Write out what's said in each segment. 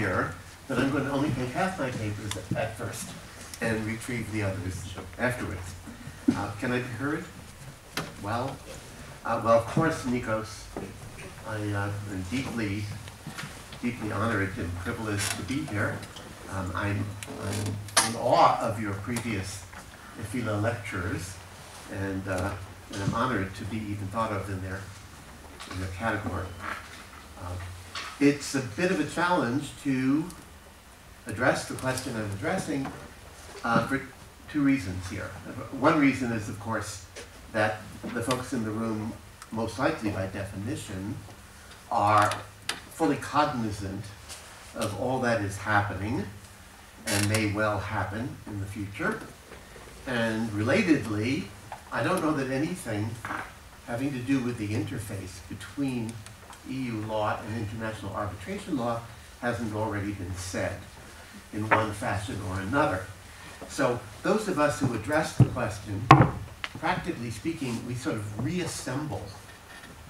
here, but I'm going to only take half my papers at first and retrieve the others afterwards. Uh, can I be heard? Well, uh, well, of course, Nikos, I uh, am deeply, deeply honored and privileged to be here. Um, I'm, I'm in awe of your previous EFILA lectures, and, uh, and I'm honored to be even thought of in their, in their category. Uh, it's a bit of a challenge to address the question I'm addressing uh, for two reasons here. One reason is, of course, that the folks in the room, most likely by definition, are fully cognizant of all that is happening and may well happen in the future. And relatedly, I don't know that anything having to do with the interface between EU law and international arbitration law hasn't already been said in one fashion or another. So those of us who address the question, practically speaking, we sort of reassemble,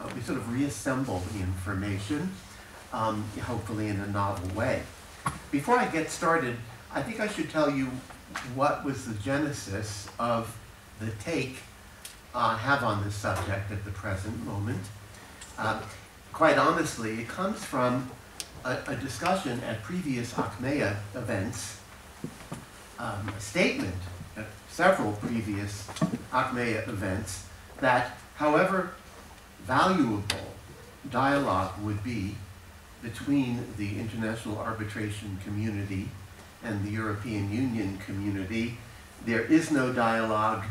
uh, we sort of reassemble the information, um, hopefully in a novel way. Before I get started, I think I should tell you what was the genesis of the take I have on this subject at the present moment. Uh, quite honestly, it comes from a, a discussion at previous ACMEA events, um, a statement at several previous ACMEA events that however valuable dialogue would be between the international arbitration community and the European Union community, there is no dialogue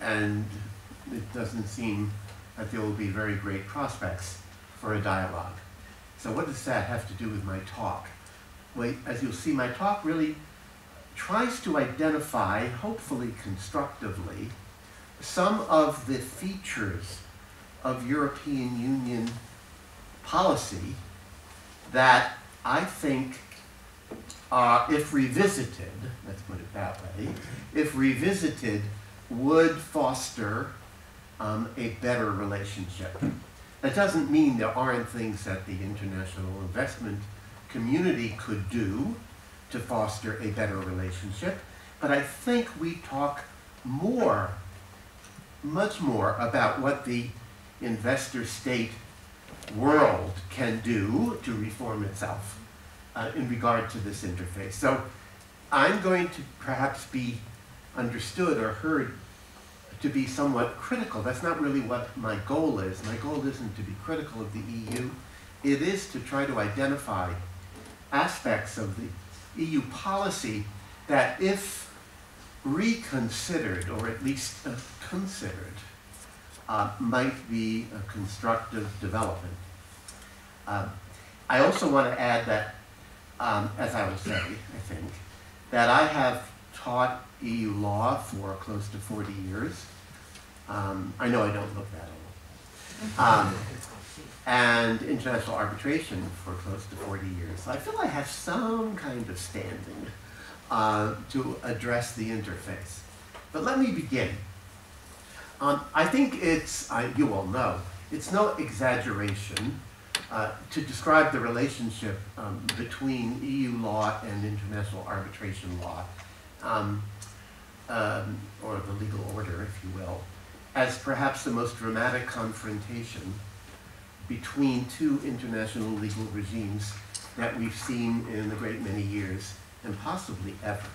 and it doesn't seem that there will be very great prospects for a dialogue. So what does that have to do with my talk? Well, as you'll see, my talk really tries to identify, hopefully constructively, some of the features of European Union policy that I think, uh, if revisited, let's put it that way, if revisited, would foster um, a better relationship. That doesn't mean there aren't things that the international investment community could do to foster a better relationship, but I think we talk more, much more about what the investor state world can do to reform itself uh, in regard to this interface. So I'm going to perhaps be understood or heard to be somewhat critical. That's not really what my goal is. My goal isn't to be critical of the EU. It is to try to identify aspects of the EU policy that if reconsidered, or at least uh, considered, uh, might be a constructive development. Uh, I also want to add that, um, as I will say, I think, that I have taught EU law for close to 40 years. Um, I know I don't look that old. Um, and international arbitration for close to 40 years. So I feel I have some kind of standing uh, to address the interface. But let me begin. Um, I think it's, uh, you all know, it's no exaggeration uh, to describe the relationship um, between EU law and international arbitration law, um, um, or the legal order, if you will, as perhaps the most dramatic confrontation between two international legal regimes that we've seen in a great many years, and possibly ever.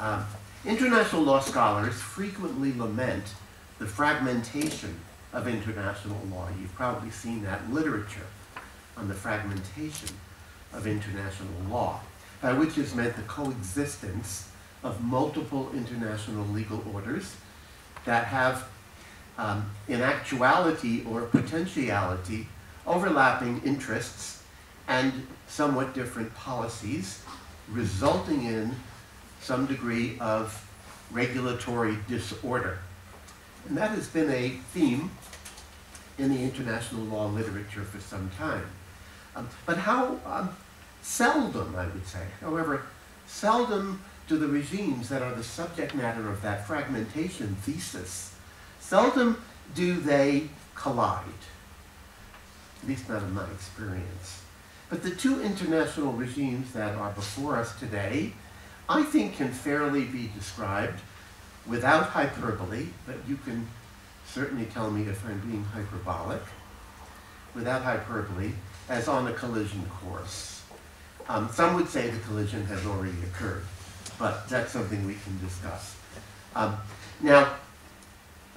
Um, international law scholars frequently lament the fragmentation of international law. You've probably seen that literature on the fragmentation of international law, by which is meant the coexistence of multiple international legal orders that have, um, in actuality or potentiality, overlapping interests and somewhat different policies, resulting in some degree of regulatory disorder. And that has been a theme in the international law literature for some time. Um, but how um, seldom, I would say, however, seldom do the regimes that are the subject matter of that fragmentation thesis. Seldom do they collide, at least not in my experience. But the two international regimes that are before us today, I think can fairly be described without hyperbole, but you can certainly tell me if I'm being hyperbolic, without hyperbole, as on a collision course. Um, some would say the collision has already occurred, but that's something we can discuss. Um, now,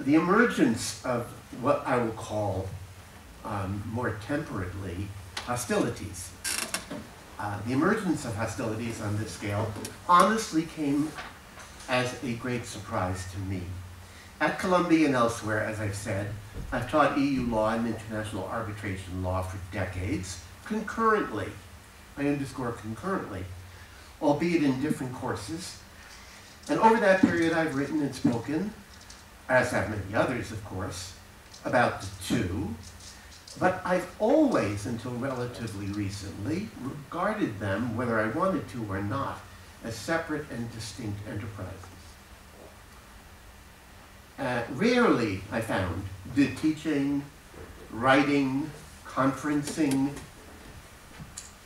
the emergence of what I will call um, more temperately hostilities. Uh, the emergence of hostilities on this scale honestly came as a great surprise to me. At Columbia and elsewhere, as I've said, I've taught EU law and international arbitration law for decades, concurrently. I underscore concurrently, albeit in different courses. And over that period, I've written and spoken, as have many others, of course, about the two. But I've always, until relatively recently, regarded them, whether I wanted to or not, as separate and distinct enterprises. Uh, rarely, I found, did teaching, writing, conferencing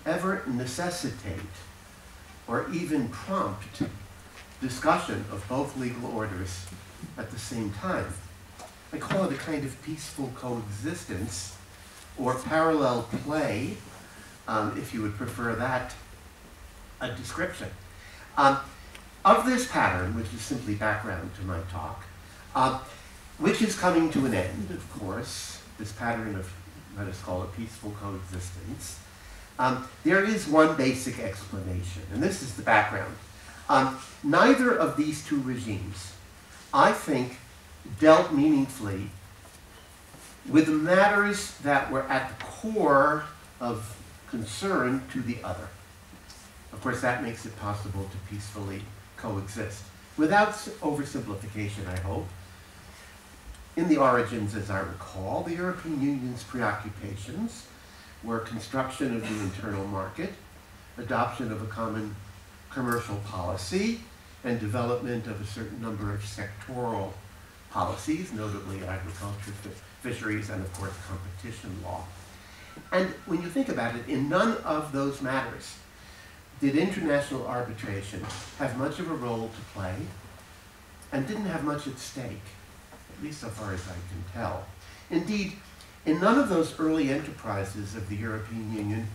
ever necessitate or even prompt discussion of both legal orders at the same time. I call it a kind of peaceful coexistence or parallel play, um, if you would prefer that a description. Um, of this pattern, which is simply background to my talk, uh, which is coming to an end, of course, this pattern of, let us call it peaceful coexistence, um, there is one basic explanation, and this is the background. Um, neither of these two regimes, I think, dealt meaningfully with matters that were at the core of concern to the other. Of course, that makes it possible to peacefully coexist. Without oversimplification, I hope, in the origins, as I recall, the European Union's preoccupations were construction of the internal market, adoption of a common commercial policy, and development of a certain number of sectoral policies, notably agriculture, fisheries, and of course competition law. And when you think about it, in none of those matters did international arbitration have much of a role to play and didn't have much at stake at least so far as I can tell. Indeed, in none of those early enterprises of the European Union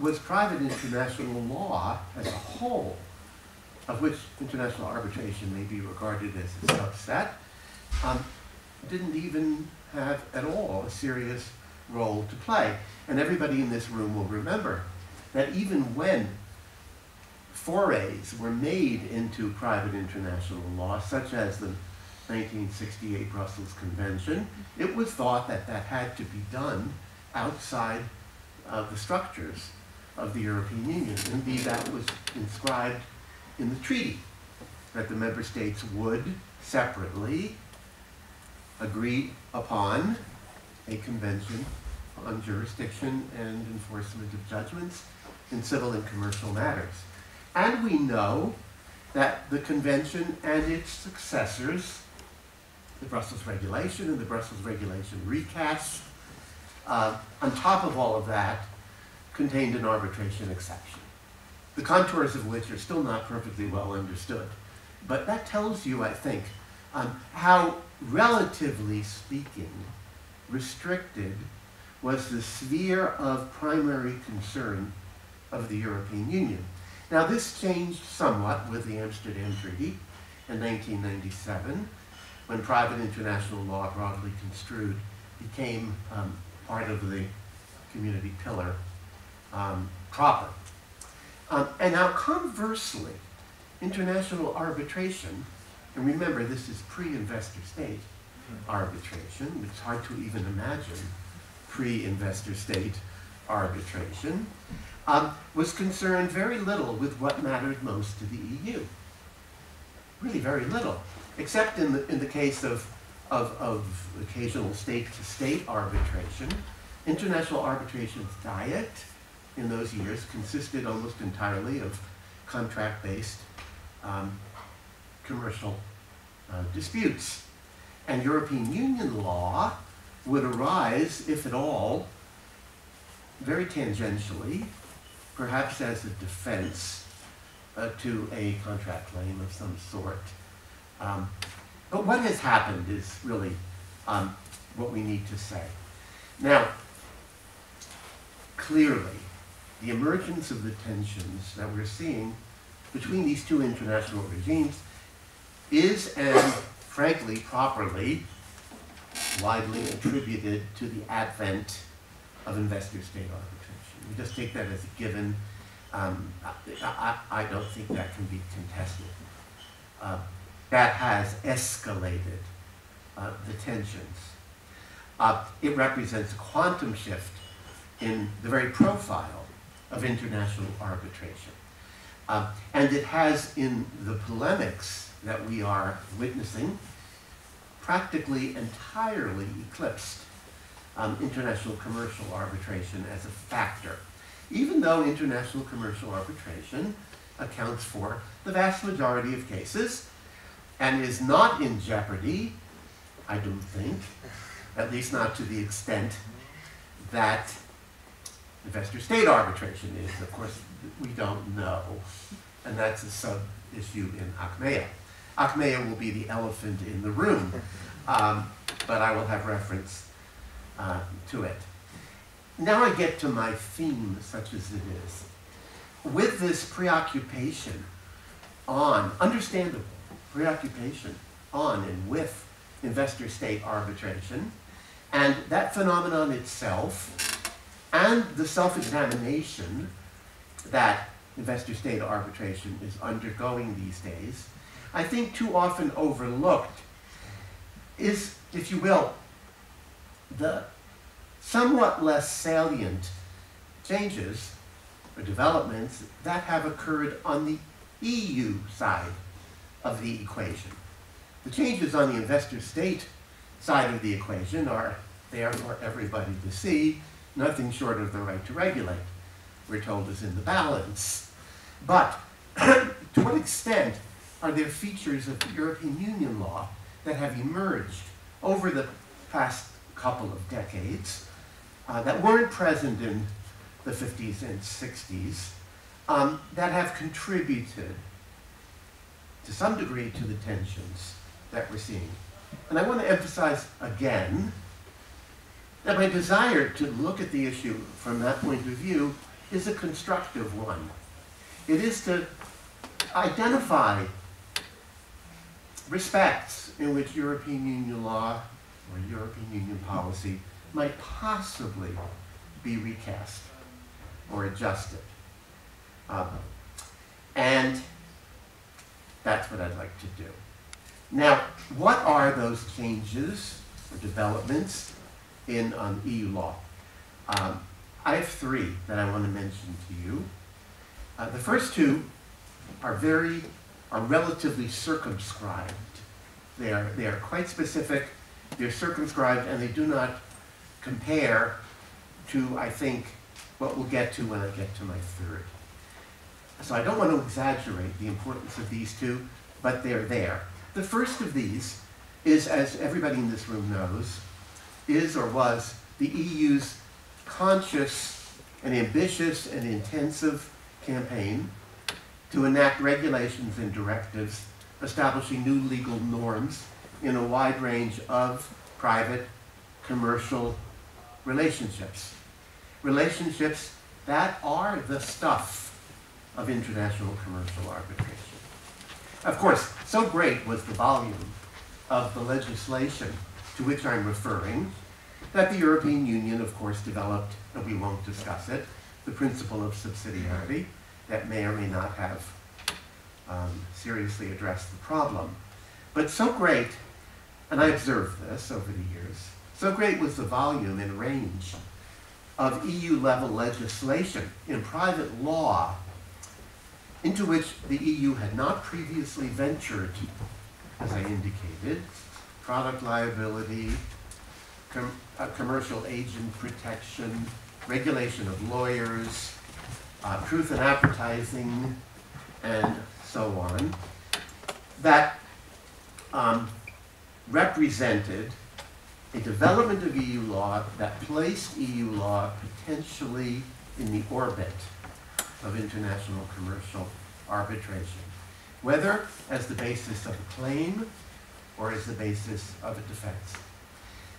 was private international law as a whole, of which international arbitration may be regarded as a subset, um, didn't even have at all a serious role to play. And everybody in this room will remember that even when forays were made into private international law, such as the 1968 Brussels Convention, it was thought that that had to be done outside of the structures of the European Union. Indeed, that was inscribed in the treaty, that the member states would separately agree upon a convention on jurisdiction and enforcement of judgments in civil and commercial matters. And we know that the convention and its successors the Brussels regulation and the Brussels regulation recast. Uh, on top of all of that, contained an arbitration exception, the contours of which are still not perfectly well understood. But that tells you, I think, um, how, relatively speaking, restricted was the sphere of primary concern of the European Union. Now, this changed somewhat with the Amsterdam Treaty in 1997, when private international law, broadly construed, became um, part of the community pillar um, proper. Um, and now conversely, international arbitration, and remember this is pre-investor state arbitration, it's hard to even imagine pre-investor state arbitration, um, was concerned very little with what mattered most to the EU. Really very little except in the, in the case of, of, of occasional state-to-state arbitration. International arbitration's diet in those years consisted almost entirely of contract-based um, commercial uh, disputes. And European Union law would arise, if at all, very tangentially, perhaps as a defense uh, to a contract claim of some sort. Um, but what has happened is really um, what we need to say. Now, clearly, the emergence of the tensions that we're seeing between these two international regimes is, and frankly, properly, widely attributed to the advent of investor-state arbitration. We just take that as a given. Um, I, I, I, don't think that can be contested. Uh, that has escalated uh, the tensions. Uh, it represents a quantum shift in the very profile of international arbitration. Uh, and it has, in the polemics that we are witnessing, practically entirely eclipsed um, international commercial arbitration as a factor, even though international commercial arbitration accounts for the vast majority of cases and is not in jeopardy, I don't think, at least not to the extent that investor-state arbitration is. Of course, we don't know, and that's a sub-issue in Achmea. Achmea will be the elephant in the room, um, but I will have reference uh, to it. Now I get to my theme, such as it is. With this preoccupation on, understandable preoccupation on and with investor-state arbitration, and that phenomenon itself, and the self-examination that investor-state arbitration is undergoing these days, I think too often overlooked is, if you will, the somewhat less salient changes or developments that have occurred on the EU side of the equation. The changes on the investor-state side of the equation are there for everybody to see, nothing short of the right to regulate, we're told is in the balance. But to what extent are there features of European Union law that have emerged over the past couple of decades uh, that weren't present in the 50s and 60s um, that have contributed to some degree to the tensions that we're seeing. And I want to emphasize again that my desire to look at the issue from that point of view is a constructive one. It is to identify respects in which European Union law or European Union policy might possibly be recast or adjusted. Um, and that's what I'd like to do. Now, what are those changes or developments in um, EU law? Um, I have three that I want to mention to you. Uh, the first two are very, are relatively circumscribed. They are, they are quite specific, they're circumscribed, and they do not compare to, I think, what we'll get to when I get to my third. So I don't want to exaggerate the importance of these two, but they're there. The first of these is, as everybody in this room knows, is or was the EU's conscious and ambitious and intensive campaign to enact regulations and directives establishing new legal norms in a wide range of private, commercial relationships. Relationships that are the stuff of international commercial arbitration. Of course, so great was the volume of the legislation to which I'm referring that the European Union, of course, developed, and we won't discuss it, the principle of subsidiarity that may or may not have um, seriously addressed the problem. But so great, and I observed this over the years, so great was the volume and range of EU-level legislation in private law into which the EU had not previously ventured, as I indicated, product liability, com uh, commercial agent protection, regulation of lawyers, uh, truth in advertising, and so on, that um, represented a development of EU law that placed EU law potentially in the orbit of international commercial arbitration, whether as the basis of a claim or as the basis of a defense.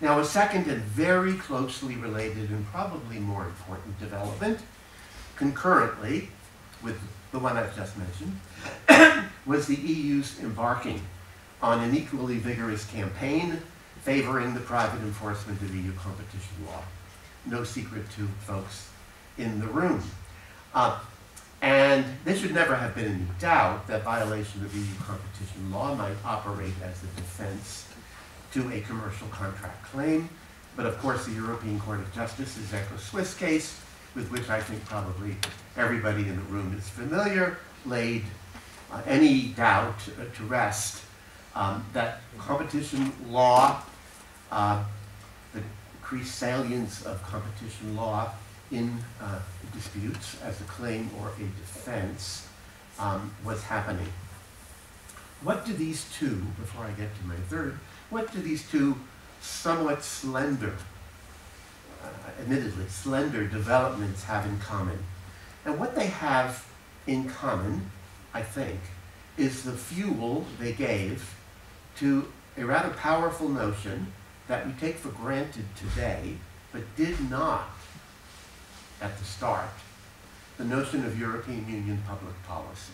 Now, a second and very closely related and probably more important development, concurrently with the one I've just mentioned, was the EU's embarking on an equally vigorous campaign favoring the private enforcement of EU competition law. No secret to folks in the room. Uh, and there should never have been any doubt that violation of EU competition law might operate as a defense to a commercial contract claim. But of course, the European Court of Justice's Eco Swiss case, with which I think probably everybody in the room is familiar, laid uh, any doubt uh, to rest um, that competition law, uh, the increased salience of competition law in uh, disputes as a claim or a defense um, was happening. What do these two, before I get to my third, what do these two somewhat slender, uh, admittedly slender developments have in common? And what they have in common, I think, is the fuel they gave to a rather powerful notion that we take for granted today, but did not at the start, the notion of European Union public policy.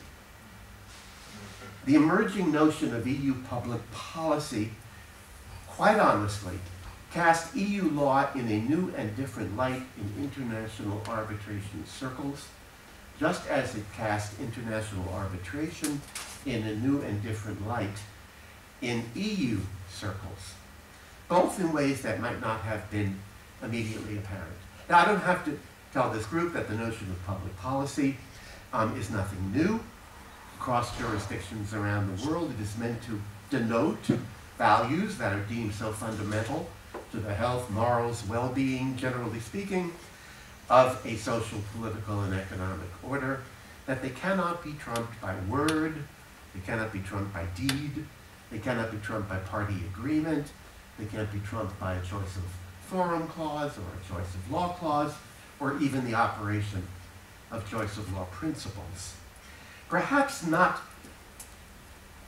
The emerging notion of EU public policy, quite honestly, cast EU law in a new and different light in international arbitration circles, just as it cast international arbitration in a new and different light in EU circles, both in ways that might not have been immediately apparent. Now, I don't have to tell this group that the notion of public policy um, is nothing new. Across jurisdictions around the world, it is meant to denote values that are deemed so fundamental to the health, morals, well-being, generally speaking, of a social, political, and economic order, that they cannot be trumped by word, they cannot be trumped by deed, they cannot be trumped by party agreement. They can't be trumped by a choice of forum clause or a choice of law clause or even the operation of choice of law principles. Perhaps not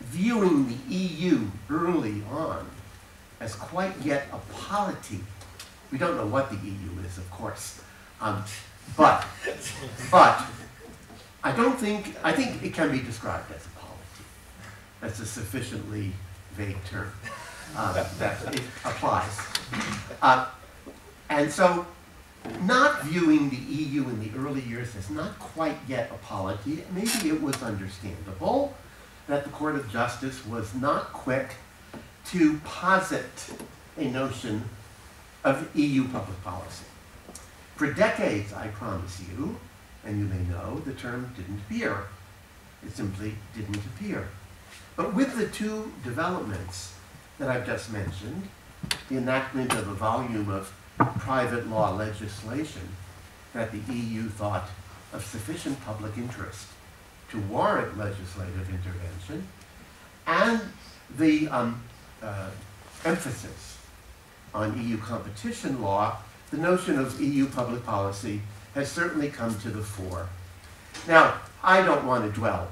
viewing the EU early on as quite yet a polity. We don't know what the EU is, of course. Um, but, but I don't think, I think it can be described as a polity. that's a sufficiently vague term uh, that it applies. Uh, and so, not viewing the EU in the early years as not quite yet a polity, maybe it was understandable that the Court of Justice was not quick to posit a notion of EU public policy. For decades, I promise you, and you may know, the term didn't appear. It simply didn't appear. But with the two developments that I've just mentioned, the enactment of a volume of private law legislation that the EU thought of sufficient public interest to warrant legislative intervention, and the um, uh, emphasis on EU competition law, the notion of EU public policy has certainly come to the fore. Now, I don't want to dwell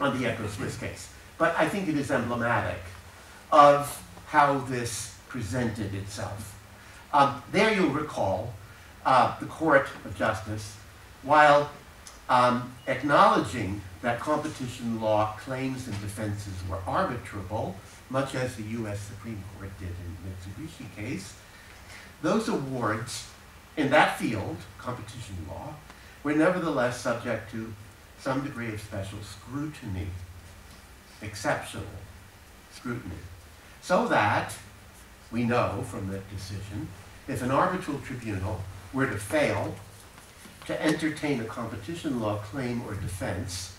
on the Eco Swiss case but I think it is emblematic of how this presented itself. Um, there you'll recall uh, the Court of Justice, while um, acknowledging that competition law claims and defenses were arbitrable, much as the U.S. Supreme Court did in the Mitsubishi case, those awards in that field, competition law, were nevertheless subject to some degree of special scrutiny exceptional scrutiny. So that we know from that decision, if an arbitral tribunal were to fail to entertain a competition law claim or defense,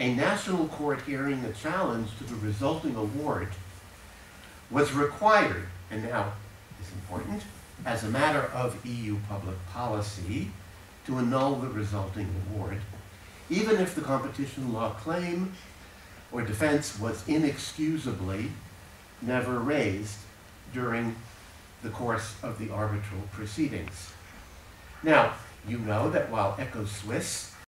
a national court hearing a challenge to the resulting award was required, and now is important, as a matter of EU public policy, to annul the resulting award, even if the competition law claim or defense was inexcusably never raised during the course of the arbitral proceedings. Now, you know that while Eco Swiss